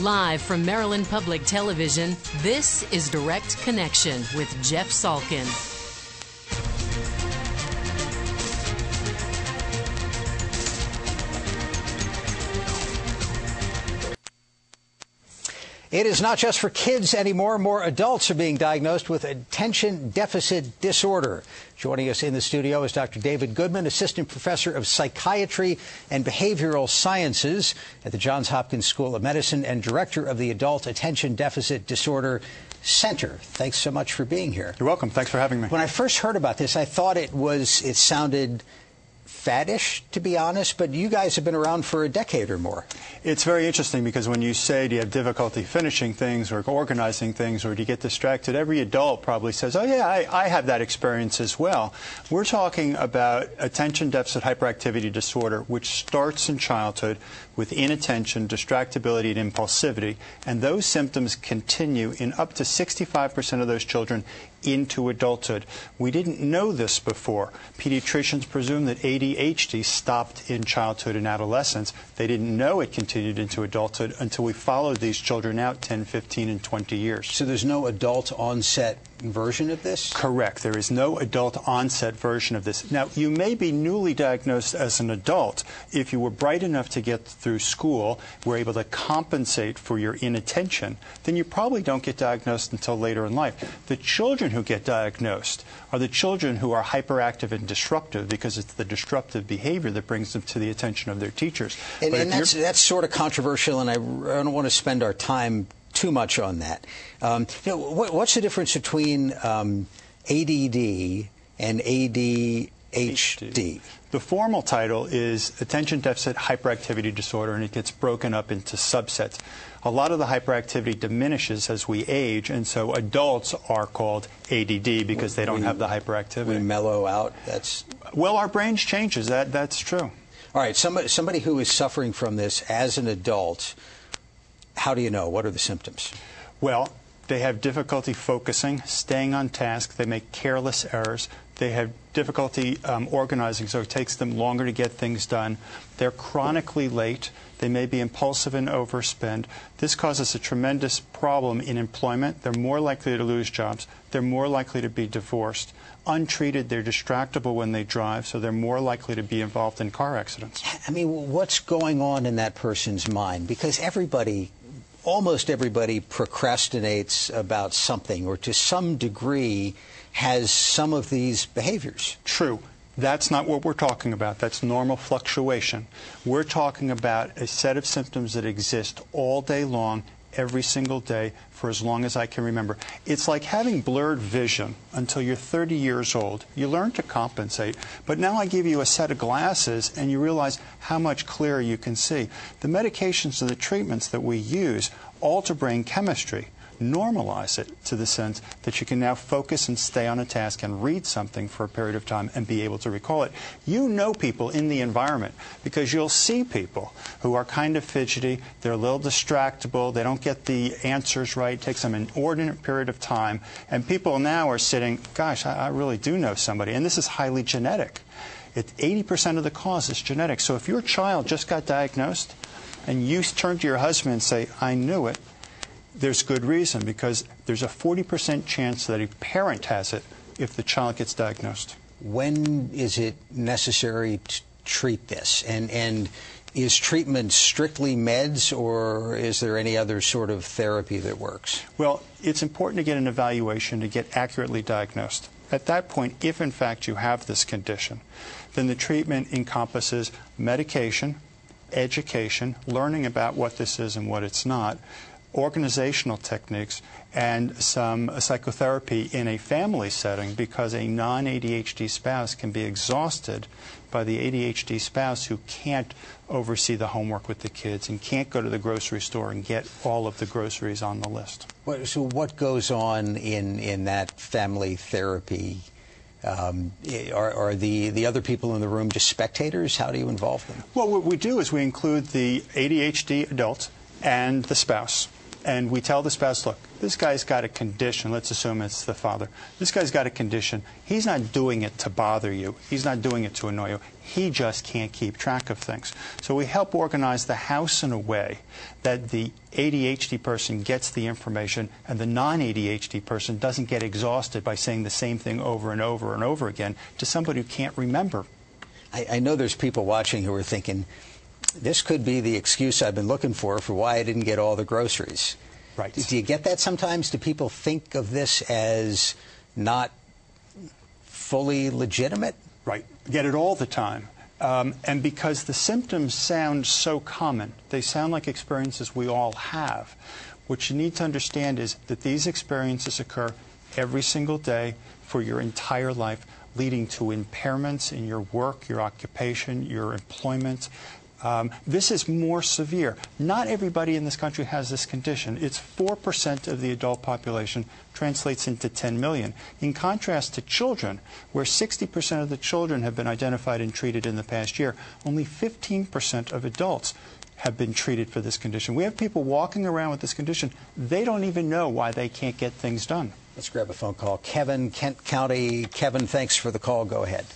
Live from Maryland Public Television, this is Direct Connection with Jeff Salkin. It is not just for kids anymore. More adults are being diagnosed with attention deficit disorder. Joining us in the studio is Dr. David Goodman, Assistant Professor of Psychiatry and Behavioral Sciences at the Johns Hopkins School of Medicine and Director of the Adult Attention Deficit Disorder Center. Thanks so much for being here. You're welcome. Thanks for having me. When I first heard about this, I thought it was, it sounded faddish, to be honest, but you guys have been around for a decade or more. It's very interesting because when you say do you have difficulty finishing things or organizing things or do you get distracted, every adult probably says, oh, yeah, I, I have that experience as well. We're talking about attention deficit hyperactivity disorder, which starts in childhood with inattention, distractibility, and impulsivity, and those symptoms continue in up to 65% of those children into adulthood. We didn't know this before. Pediatricians presume that ADHD stopped in childhood and adolescence. They didn't know it continued into adulthood until we followed these children out 10, 15, and 20 years. So there's no adult onset version of this? Correct. There is no adult onset version of this. Now, you may be newly diagnosed as an adult if you were bright enough to get through school, were able to compensate for your inattention, then you probably don't get diagnosed until later in life. The children who get diagnosed are the children who are hyperactive and disruptive because it's the disruptive behavior that brings them to the attention of their teachers. And, and that's, that's sort of controversial, and I, I don't want to spend our time too much on that. Um, you know, what, what's the difference between um, ADD and ADHD? HD. The formal title is Attention Deficit Hyperactivity Disorder, and it gets broken up into subsets. A lot of the hyperactivity diminishes as we age, and so adults are called ADD because they don't we, have the hyperactivity. We mellow out. That's well, our brains changes. That that's true. All right, somebody somebody who is suffering from this as an adult, how do you know? What are the symptoms? Well, they have difficulty focusing, staying on task. They make careless errors. They have difficulty um, organizing, so it takes them longer to get things done. They're chronically late. They may be impulsive and overspend. This causes a tremendous problem in employment. They're more likely to lose jobs. They're more likely to be divorced. Untreated, they're distractible when they drive, so they're more likely to be involved in car accidents. I mean, what's going on in that person's mind? Because everybody almost everybody procrastinates about something or to some degree has some of these behaviors. True. That's not what we're talking about. That's normal fluctuation. We're talking about a set of symptoms that exist all day long, every single day, for as long as I can remember. It's like having blurred vision until you're 30 years old. You learn to compensate, but now I give you a set of glasses and you realize how much clearer you can see. The medications and the treatments that we use alter brain chemistry normalize it to the sense that you can now focus and stay on a task and read something for a period of time and be able to recall it. You know people in the environment because you'll see people who are kind of fidgety, they're a little distractible, they don't get the answers right, it takes them an inordinate period of time, and people now are sitting, gosh, I, I really do know somebody, and this is highly genetic. 80% of the cause is genetic. So if your child just got diagnosed and you turn to your husband and say, I knew it, there's good reason because there's a 40% chance that a parent has it if the child gets diagnosed. When is it necessary to treat this? And, and is treatment strictly meds or is there any other sort of therapy that works? Well, it's important to get an evaluation to get accurately diagnosed. At that point, if in fact you have this condition, then the treatment encompasses medication, education, learning about what this is and what it's not, organizational techniques and some psychotherapy in a family setting because a non ADHD spouse can be exhausted by the ADHD spouse who can't oversee the homework with the kids and can't go to the grocery store and get all of the groceries on the list. So, what goes on in, in that family therapy? Um, are, are the, the other people in the room just spectators? How do you involve them? Well, what we do is we include the ADHD adult and the spouse and we tell the spouse, look, this guy's got a condition. Let's assume it's the father. This guy's got a condition. He's not doing it to bother you. He's not doing it to annoy you. He just can't keep track of things. So we help organize the house in a way that the ADHD person gets the information and the non-ADHD person doesn't get exhausted by saying the same thing over and over and over again to somebody who can't remember. I, I know there's people watching who are thinking, this could be the excuse I've been looking for for why I didn't get all the groceries. Right. Do you get that sometimes? Do people think of this as not fully legitimate? Right. Get it all the time. Um, and because the symptoms sound so common, they sound like experiences we all have. What you need to understand is that these experiences occur every single day for your entire life, leading to impairments in your work, your occupation, your employment. Um, this is more severe. Not everybody in this country has this condition. It's 4% of the adult population, translates into 10 million. In contrast to children, where 60% of the children have been identified and treated in the past year, only 15% of adults have been treated for this condition. We have people walking around with this condition. They don't even know why they can't get things done. Let's grab a phone call. Kevin, Kent County. Kevin, thanks for the call. Go ahead.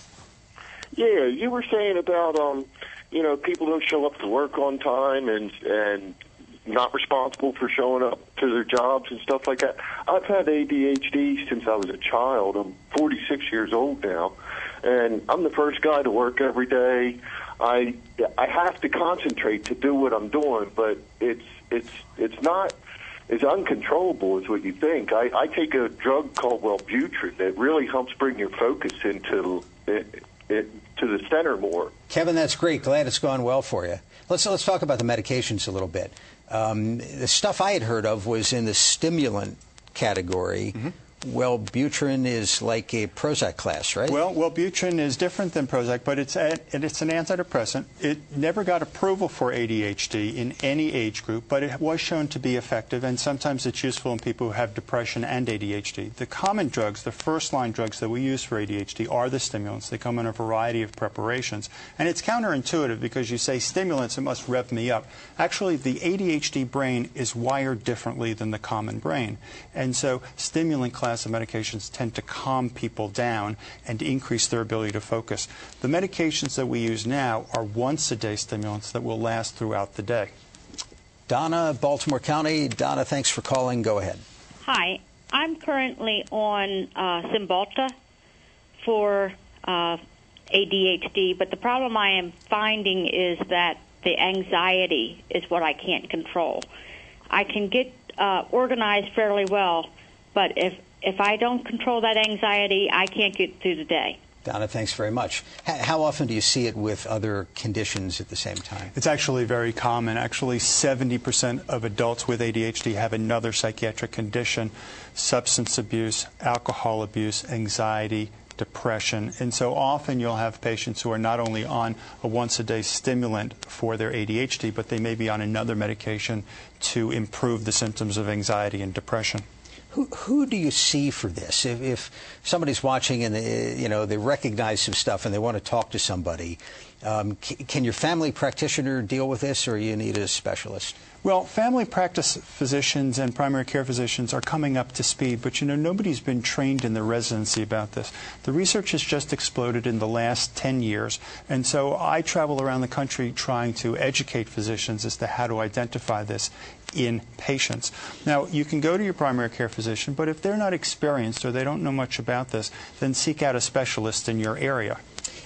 Yeah, you were saying about um, you know, people don't show up to work on time and and not responsible for showing up to their jobs and stuff like that. I've had ADHD since I was a child. I'm 46 years old now, and I'm the first guy to work every day. I I have to concentrate to do what I'm doing, but it's it's it's not as uncontrollable as what you think. I, I take a drug called Wellbutrin that really helps bring your focus into it, it to the center more. Kevin, that's great. Glad it's gone well for you. Let's let's talk about the medications a little bit. Um, the stuff I had heard of was in the stimulant category. Mm-hmm. Wellbutrin is like a Prozac class, right? Well, Wellbutrin is different than Prozac, but it's a, it's an antidepressant. It never got approval for ADHD in any age group, but it was shown to be effective, and sometimes it's useful in people who have depression and ADHD. The common drugs, the first-line drugs that we use for ADHD, are the stimulants. They come in a variety of preparations, and it's counterintuitive because you say stimulants, it must rev me up. Actually, the ADHD brain is wired differently than the common brain, and so stimulant class of medications tend to calm people down and increase their ability to focus. The medications that we use now are once a day stimulants that will last throughout the day. Donna, Baltimore County. Donna, thanks for calling. Go ahead. Hi. I'm currently on uh, Cymbalta for uh, ADHD, but the problem I am finding is that the anxiety is what I can't control. I can get uh, organized fairly well, but if if I don't control that anxiety, I can't get through the day. Donna, thanks very much. How often do you see it with other conditions at the same time? It's actually very common. Actually, 70% of adults with ADHD have another psychiatric condition substance abuse, alcohol abuse, anxiety, depression. And so often you'll have patients who are not only on a once a day stimulant for their ADHD, but they may be on another medication to improve the symptoms of anxiety and depression. Who, do you see for this? If, if somebody's watching and they, you know they recognize some stuff and they want to talk to somebody, um, can your family practitioner deal with this, or you need a specialist? Well, family practice physicians and primary care physicians are coming up to speed, but you know, nobody's been trained in the residency about this. The research has just exploded in the last 10 years, and so I travel around the country trying to educate physicians as to how to identify this in patients. Now, you can go to your primary care physician, but if they're not experienced or they don't know much about this, then seek out a specialist in your area.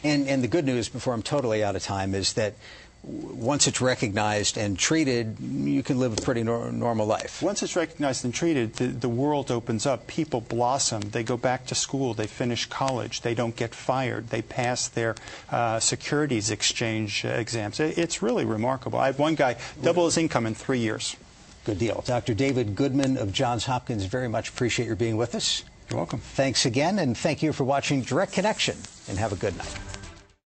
And, and the good news, before I'm totally out of time, is that once it's recognized and treated, you can live a pretty nor normal life. Once it's recognized and treated, the, the world opens up. People blossom. They go back to school. They finish college. They don't get fired. They pass their uh, securities exchange exams. It, it's really remarkable. I have one guy double his income in three years. Good deal. Dr. David Goodman of Johns Hopkins, very much appreciate your being with us. You're welcome. Thanks again, and thank you for watching Direct Connection, and have a good night.